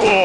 Oh.